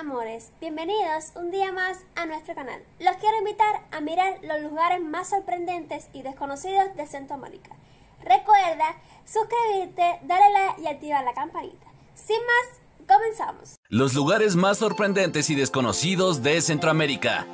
amores, bienvenidos un día más a nuestro canal. Los quiero invitar a mirar los lugares más sorprendentes y desconocidos de Centroamérica. Recuerda suscribirte, darle like y activar la campanita. Sin más, comenzamos. Los lugares más sorprendentes y desconocidos de Centroamérica.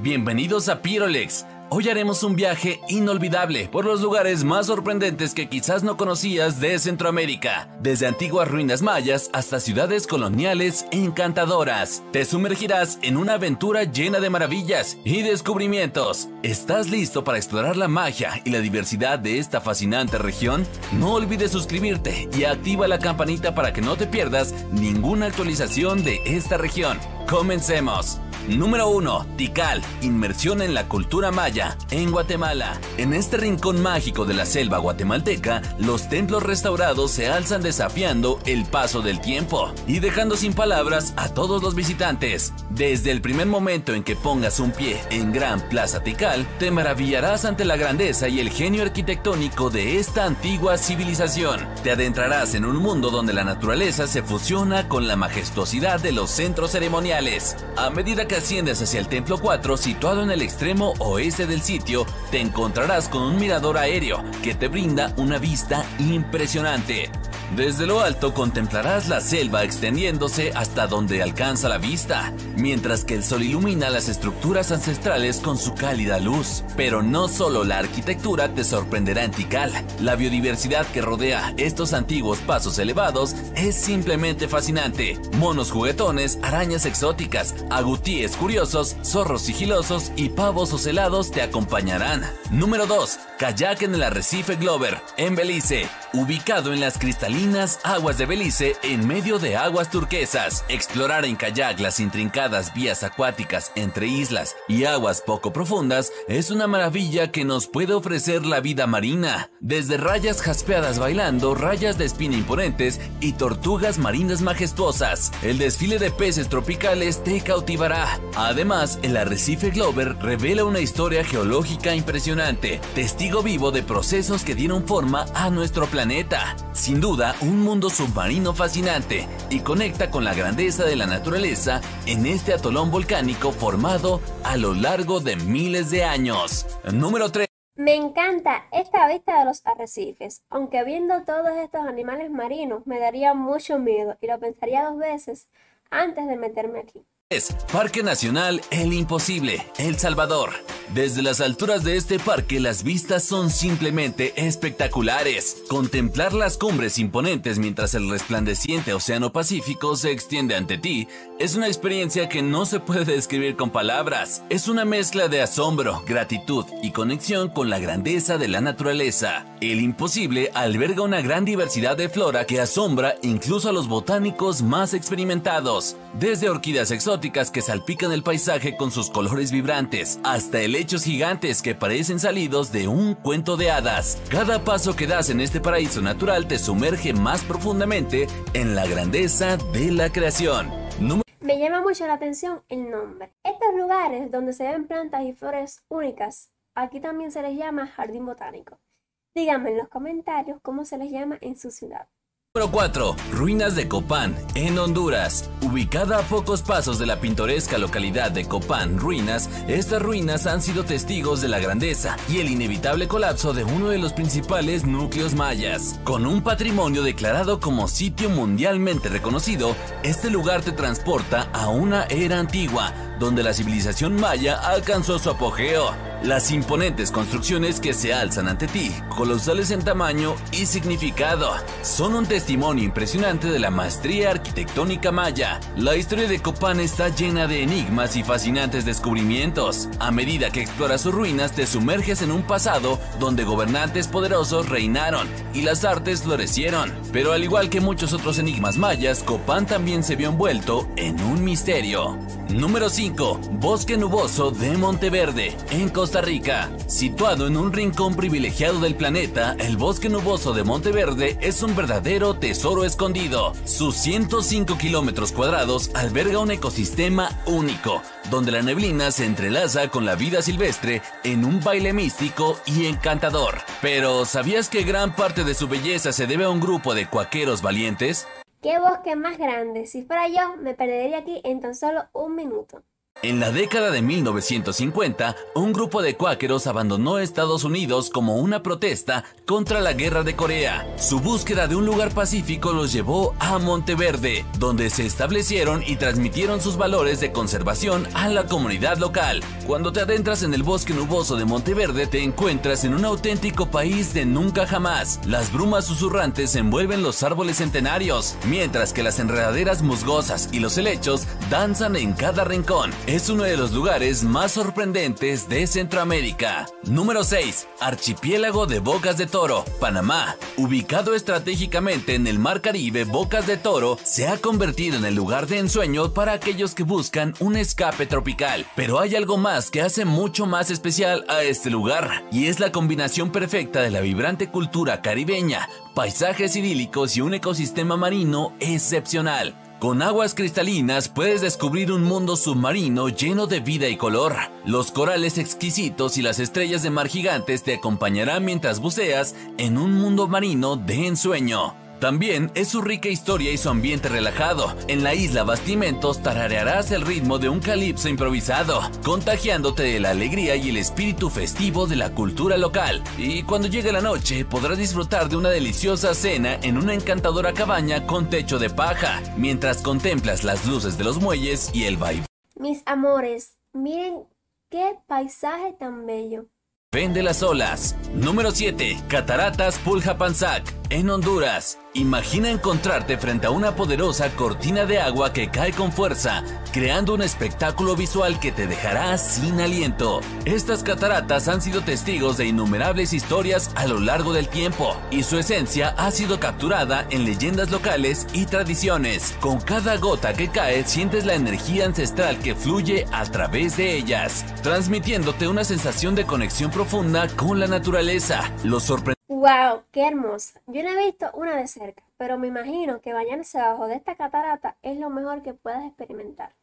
Bienvenidos a Pirolex Hoy haremos un viaje inolvidable por los lugares más sorprendentes que quizás no conocías de Centroamérica, desde antiguas ruinas mayas hasta ciudades coloniales encantadoras. Te sumergirás en una aventura llena de maravillas y descubrimientos. ¿Estás listo para explorar la magia y la diversidad de esta fascinante región? No olvides suscribirte y activa la campanita para que no te pierdas ninguna actualización de esta región. Comencemos. Número 1. Tikal, inmersión en la cultura maya, en Guatemala. En este rincón mágico de la selva guatemalteca, los templos restaurados se alzan desafiando el paso del tiempo y dejando sin palabras a todos los visitantes. Desde el primer momento en que pongas un pie en Gran Plaza Tikal, te maravillarás ante la grandeza y el genio arquitectónico de esta antigua civilización. Te adentrarás en un mundo donde la naturaleza se fusiona con la majestuosidad de los centros ceremoniales. A medida que asciendes hacia el Templo 4, situado en el extremo oeste del sitio, te encontrarás con un mirador aéreo que te brinda una vista impresionante. Desde lo alto contemplarás la selva extendiéndose hasta donde alcanza la vista, mientras que el sol ilumina las estructuras ancestrales con su cálida luz. Pero no solo la arquitectura te sorprenderá en Tikal, la biodiversidad que rodea estos antiguos pasos elevados es simplemente fascinante. Monos juguetones, arañas exóticas, agutíes curiosos, zorros sigilosos y pavos ocelados te acompañarán. Número 2. Kayak en el arrecife Glover, en Belice, ubicado en las cristalinas aguas de Belice en medio de aguas turquesas. Explorar en kayak las intrincadas vías acuáticas entre islas y aguas poco profundas es una maravilla que nos puede ofrecer la vida marina. Desde rayas jaspeadas bailando, rayas de espina imponentes y tortugas marinas majestuosas, el desfile de peces tropicales te cautivará. Además, el arrecife Glover revela una historia geológica impresionante, testigo vivo de procesos que dieron forma a nuestro planeta. Sin duda, un mundo submarino fascinante y conecta con la grandeza de la naturaleza en este atolón volcánico formado a lo largo de miles de años. Número 3. Me encanta esta vista de los arrecifes, aunque viendo todos estos animales marinos me daría mucho miedo y lo pensaría dos veces antes de meterme aquí. Parque Nacional El Imposible, El Salvador. Desde las alturas de este parque las vistas son simplemente espectaculares. Contemplar las cumbres imponentes mientras el resplandeciente Océano Pacífico se extiende ante ti es una experiencia que no se puede describir con palabras. Es una mezcla de asombro, gratitud y conexión con la grandeza de la naturaleza. El Imposible alberga una gran diversidad de flora que asombra incluso a los botánicos más experimentados, desde orquídeas exóticas que salpican el paisaje con sus colores vibrantes, hasta helechos gigantes que parecen salidos de un cuento de hadas. Cada paso que das en este paraíso natural te sumerge más profundamente en la grandeza de la creación. Me llama mucho la atención el nombre. Estos lugares donde se ven plantas y flores únicas, aquí también se les llama jardín botánico. Díganme en los comentarios cómo se les llama en su ciudad. Número 4. Ruinas de Copán, en Honduras. Ubicada a pocos pasos de la pintoresca localidad de Copán, Ruinas, estas ruinas han sido testigos de la grandeza y el inevitable colapso de uno de los principales núcleos mayas. Con un patrimonio declarado como sitio mundialmente reconocido, este lugar te transporta a una era antigua, donde la civilización maya alcanzó su apogeo. Las imponentes construcciones que se alzan ante ti, colosales en tamaño y significado, son un testimonio impresionante de la maestría arquitectónica maya. La historia de Copán está llena de enigmas y fascinantes descubrimientos. A medida que exploras sus ruinas, te sumerges en un pasado donde gobernantes poderosos reinaron y las artes florecieron. Pero al igual que muchos otros enigmas mayas, Copán también se vio envuelto en un misterio. Número 5. Bosque nuboso de Monteverde, en Costa Rica. Situado en un rincón privilegiado del planeta, el bosque nuboso de Monteverde es un verdadero tesoro escondido. Sus 105 kilómetros cuadrados alberga un ecosistema único, donde la neblina se entrelaza con la vida silvestre en un baile místico y encantador. Pero, ¿sabías que gran parte de su belleza se debe a un grupo de cuaqueros valientes? ¡Qué bosque más grande! Si fuera yo, me perdería aquí en tan solo un minuto. En la década de 1950, un grupo de cuáqueros abandonó Estados Unidos como una protesta contra la guerra de Corea. Su búsqueda de un lugar pacífico los llevó a Monteverde, donde se establecieron y transmitieron sus valores de conservación a la comunidad local. Cuando te adentras en el bosque nuboso de Monteverde, te encuentras en un auténtico país de nunca jamás. Las brumas susurrantes envuelven los árboles centenarios, mientras que las enredaderas musgosas y los helechos danzan en cada rincón es uno de los lugares más sorprendentes de Centroamérica. Número 6. Archipiélago de Bocas de Toro, Panamá. Ubicado estratégicamente en el Mar Caribe, Bocas de Toro se ha convertido en el lugar de ensueño para aquellos que buscan un escape tropical. Pero hay algo más que hace mucho más especial a este lugar, y es la combinación perfecta de la vibrante cultura caribeña, paisajes idílicos y un ecosistema marino excepcional. Con aguas cristalinas puedes descubrir un mundo submarino lleno de vida y color. Los corales exquisitos y las estrellas de mar gigantes te acompañarán mientras buceas en un mundo marino de ensueño. También es su rica historia y su ambiente relajado. En la isla Bastimentos tararearás el ritmo de un calipso improvisado, contagiándote de la alegría y el espíritu festivo de la cultura local. Y cuando llegue la noche podrás disfrutar de una deliciosa cena en una encantadora cabaña con techo de paja, mientras contemplas las luces de los muelles y el baile. Mis amores, miren qué paisaje tan bello. Vende las olas. Número 7. Cataratas Puljapanzac, en Honduras. Imagina encontrarte frente a una poderosa cortina de agua que cae con fuerza, creando un espectáculo visual que te dejará sin aliento. Estas cataratas han sido testigos de innumerables historias a lo largo del tiempo, y su esencia ha sido capturada en leyendas locales y tradiciones. Con cada gota que cae sientes la energía ancestral que fluye a través de ellas, transmitiéndote una sensación de conexión profunda con la naturaleza. Lo sorprendente ¡Wow! ¡Qué hermosa! Yo no he visto una de cerca, pero me imagino que bañarse abajo de esta catarata es lo mejor que puedas experimentar.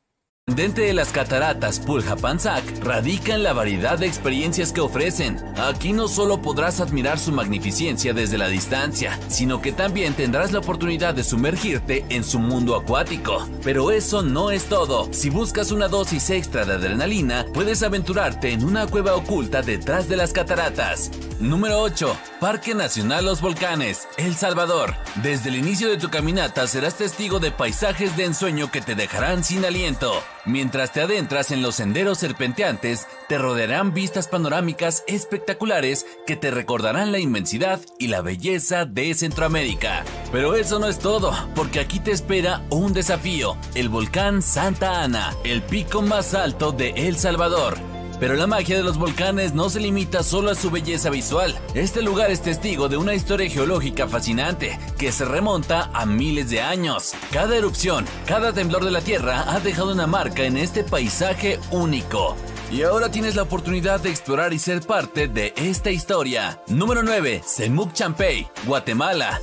Dentro de las cataratas Puljapanzac radica en la variedad de experiencias que ofrecen. Aquí no solo podrás admirar su magnificencia desde la distancia, sino que también tendrás la oportunidad de sumergirte en su mundo acuático. Pero eso no es todo. Si buscas una dosis extra de adrenalina, puedes aventurarte en una cueva oculta detrás de las cataratas. Número 8. Parque Nacional Los Volcanes, El Salvador. Desde el inicio de tu caminata serás testigo de paisajes de ensueño que te dejarán sin aliento. Mientras te adentras en los senderos serpenteantes, te rodearán vistas panorámicas espectaculares que te recordarán la inmensidad y la belleza de Centroamérica. Pero eso no es todo, porque aquí te espera un desafío, el volcán Santa Ana, el pico más alto de El Salvador. Pero la magia de los volcanes no se limita solo a su belleza visual. Este lugar es testigo de una historia geológica fascinante que se remonta a miles de años. Cada erupción, cada temblor de la Tierra ha dejado una marca en este paisaje único. Y ahora tienes la oportunidad de explorar y ser parte de esta historia. Número 9. Semuc Champey, Guatemala.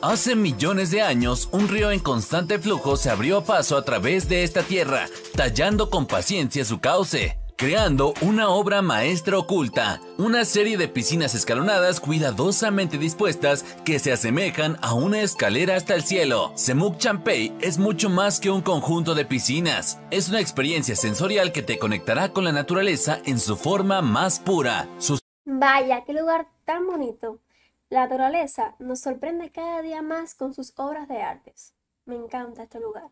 Hace millones de años, un río en constante flujo se abrió paso a través de esta tierra, tallando con paciencia su cauce creando una obra maestra oculta, una serie de piscinas escalonadas cuidadosamente dispuestas que se asemejan a una escalera hasta el cielo. Semuc Champey es mucho más que un conjunto de piscinas, es una experiencia sensorial que te conectará con la naturaleza en su forma más pura. Vaya, qué lugar tan bonito. La naturaleza nos sorprende cada día más con sus obras de artes. Me encanta este lugar.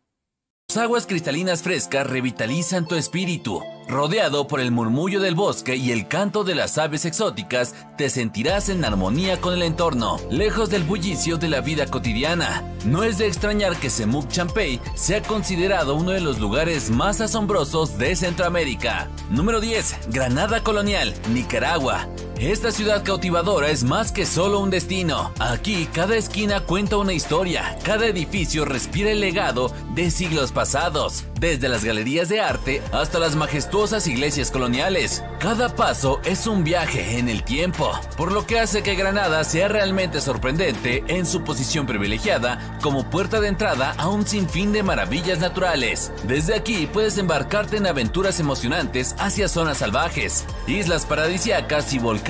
Las aguas cristalinas frescas revitalizan tu espíritu. Rodeado por el murmullo del bosque y el canto de las aves exóticas, te sentirás en armonía con el entorno, lejos del bullicio de la vida cotidiana. No es de extrañar que Semuc Champey sea considerado uno de los lugares más asombrosos de Centroamérica. Número 10. Granada Colonial, Nicaragua. Esta ciudad cautivadora es más que solo un destino. Aquí cada esquina cuenta una historia, cada edificio respira el legado de siglos pasados, desde las galerías de arte hasta las majestuosas iglesias coloniales. Cada paso es un viaje en el tiempo, por lo que hace que Granada sea realmente sorprendente en su posición privilegiada como puerta de entrada a un sinfín de maravillas naturales. Desde aquí puedes embarcarte en aventuras emocionantes hacia zonas salvajes, islas paradisiacas y volcanes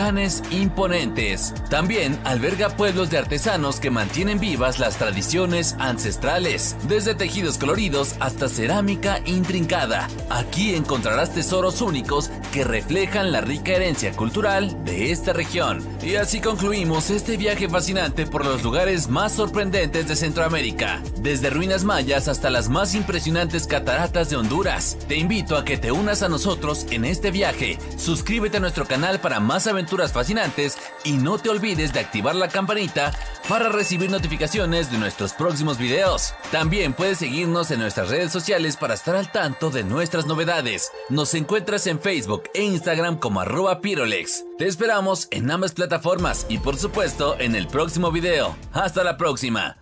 imponentes. También alberga pueblos de artesanos que mantienen vivas las tradiciones ancestrales, desde tejidos coloridos hasta cerámica intrincada. Aquí encontrarás tesoros únicos que reflejan la rica herencia cultural de esta región. Y así concluimos este viaje fascinante por los lugares más sorprendentes de Centroamérica, desde ruinas mayas hasta las más impresionantes cataratas de Honduras. Te invito a que te unas a nosotros en este viaje. Suscríbete a nuestro canal para más aventuras fascinantes y no te olvides de activar la campanita para recibir notificaciones de nuestros próximos videos. También puedes seguirnos en nuestras redes sociales para estar al tanto de nuestras novedades. Nos encuentras en Facebook e Instagram como arroba Pirolex. Te esperamos en ambas plataformas y por supuesto en el próximo video. Hasta la próxima.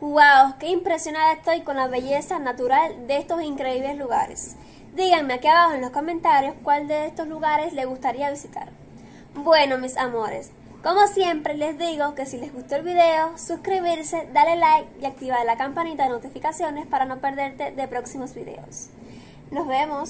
¡Wow! ¡Qué impresionada estoy con la belleza natural de estos increíbles lugares! Díganme aquí abajo en los comentarios cuál de estos lugares les gustaría visitar. Bueno, mis amores, como siempre les digo que si les gustó el video, suscribirse, darle like y activar la campanita de notificaciones para no perderte de próximos videos. Nos vemos.